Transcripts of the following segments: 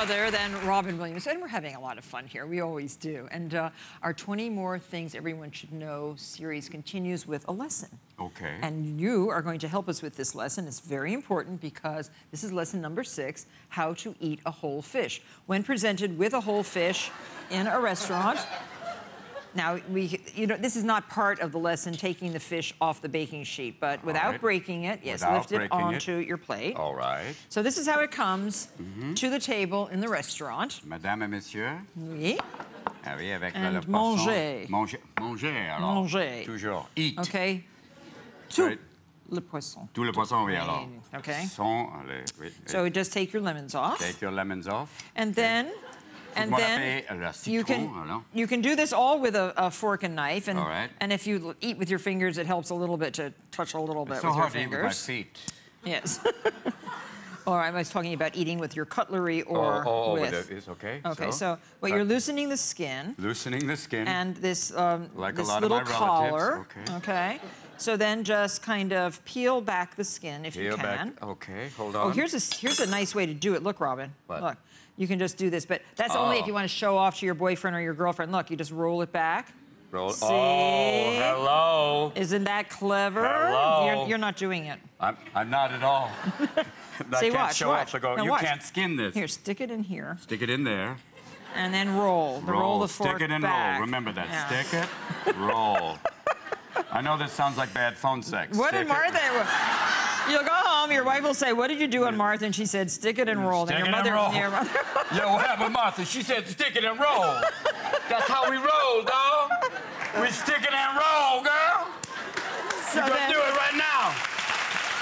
other than Robin Williams. And we're having a lot of fun here. We always do. And uh, our 20 More Things Everyone Should Know series continues with a lesson. Okay. And you are going to help us with this lesson. It's very important because this is lesson number six, how to eat a whole fish. When presented with a whole fish in a restaurant, now, we, you know, this is not part of the lesson, taking the fish off the baking sheet, but without right. breaking it, yes, Without lift it breaking it. onto your plate. All right. So this is how it comes Mm-hmm. to the table in the restaurant. Madame et messieurs. Oui. Ah oui, avec And le poisson. manger. Manger. Manger, alors. Manger. Toujours. Eat. Okay. Tout Right. le poisson. Tout le poisson, oui, alors. Okay. Son, allez, oui. So just take your lemons off. Take your lemons off. And then, and then you can alors. you can do this all with a, a fork and knife. And All right. and if you eat with your fingers, it helps a little bit to touch a little bit It's so with your hard with my fingers. feet. Yes. or I was talking about eating with your cutlery or oh, oh, with. with it is okay. Okay, so, what cut- you're loosening the skin Loosening the skin. and this um, Like a this little collar. relatives, Okay. So then just kind of peel back the skin if you Peel can. back. Okay, hold on. Oh, here's a here's a nice way to do it. Look, Robin. What? Look, you can just do this, but that's only if Oh. you want to show off to your boyfriend or your girlfriend. Look, you just roll it back. Roll. See? Oh, hello. Isn't that clever? Hello. You're, you're not doing it. I'm, I'm not at all. I See, can't watch, show watch. off to go. You watch. can't skin this. Here, stick it in here, Stick it in there. and then roll. The roll, the fork Stick it and back. roll. Remember that. Yeah. Stick it, roll. I know this sounds like bad phone sex. What Stick did Martha? Home. Your wife will say, "What did you do on Martha?" And she said, "Stick it and roll." Stick your it and mother, roll. Your mother. Yo, what happened, Martha? She said, stick it and roll. That's how we roll, dog. We stick it and roll, girl. so We're gonna then, do it right now.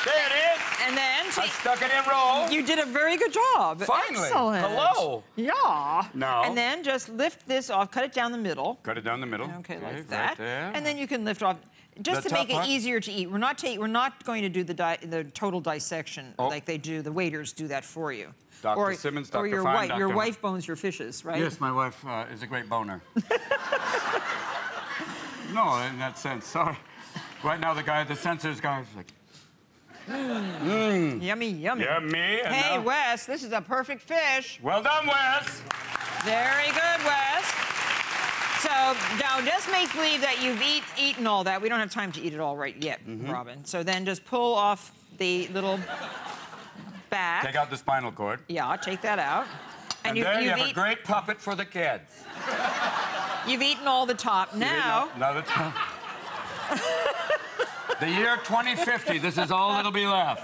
There it is. and then I she, stuck it and roll. you did a very good job. Finally. Excellent. Hello. Yeah. No. And then just lift this off. Cut it down the middle. Cut it down the middle. Okay, right like that. there. And then you can lift off. Just The to make it part? easier to eat, we're not ta- we're not going to do the di- the total dissection Oh. like they do. The waiters do that for you. Dr. Or, Simmons, or Dr. your Fine, wife, your wife bones your fishes, right? Yes, my wife uh, is a great boner. no, in that sense. Sorry. Right now, the guy at the censors guy is like, Yummy, yummy. Yummy. Hey, now- Wes, this is a perfect fish. Well done, Wes. Very good, Wes. So now just make believe that you've eat, eaten all that. We don't have time to eat it all right yet, Mm-hmm. Robin. So then just pull off the little back. Take out the spinal cord. Yeah, take that out. And, you, there you have have eat, a great puppet for the kids. you've eaten all the top. Now, Another time. the year 2050, this is all that'll be left.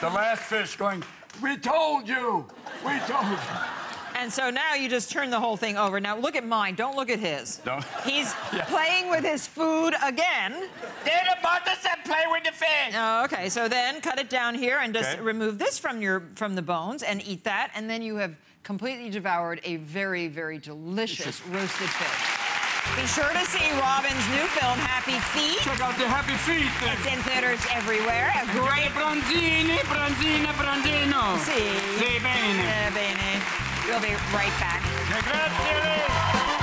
The last fish going, we told you, we told you. and so now you just turn the whole thing over. Now look at mine. Don't look at his. Don't- He's Yeah. playing with his food again. Dana Martha said play with the fish. Oh, okay, so then cut it down here and just Okay. remove this from your from the bones and eat that, and then you have completely devoured a very, very delicious roasted fish. Be sure to see Robin's new film, Happy Feet. Check out the happy feet. It's in theaters everywhere. A great Bronzini, bronzino, bronzino. see. Sì, bene. Eh, bene. We'll be right back. Grazie.